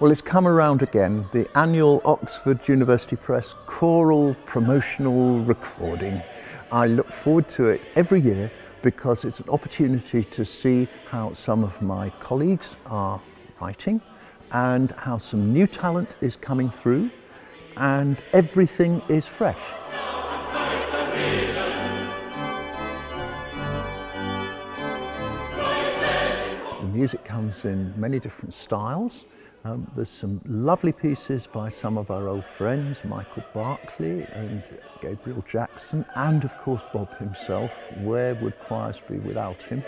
Well, it's come around again, the annual Oxford University Press choral promotional recording. I look forward to it every year because it's an opportunity to see how some of my colleagues are writing and how some new talent is coming through and everything is fresh. The music comes in many different styles. Um, there's some lovely pieces by some of our old friends, Michael Berkeley and Gabriel Jackson, and of course Bob himself. Where would choirs be without him?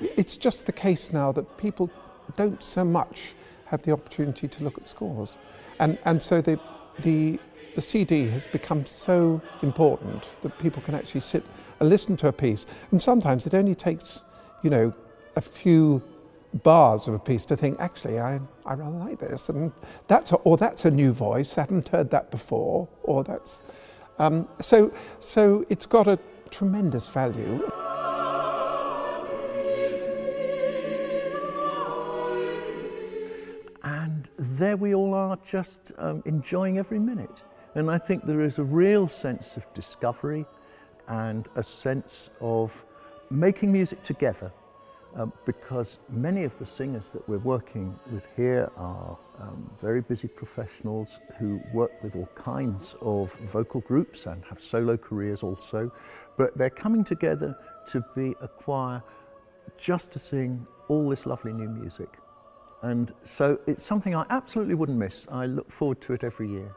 It's just the case now that people don't so much have the opportunity to look at scores. And, and so the, the, the CD has become so important that people can actually sit and listen to a piece. And sometimes it only takes, you know, a few bars of a piece to think, actually, I, I rather like this. And that's a, or that's a new voice, I haven't heard that before. Or that's, um, so, so it's got a tremendous value. And there we all are just um, enjoying every minute. And I think there is a real sense of discovery and a sense of making music together um, because many of the singers that we're working with here are um, very busy professionals who work with all kinds of vocal groups and have solo careers also, but they're coming together to be a choir just to sing all this lovely new music. And so it's something I absolutely wouldn't miss. I look forward to it every year.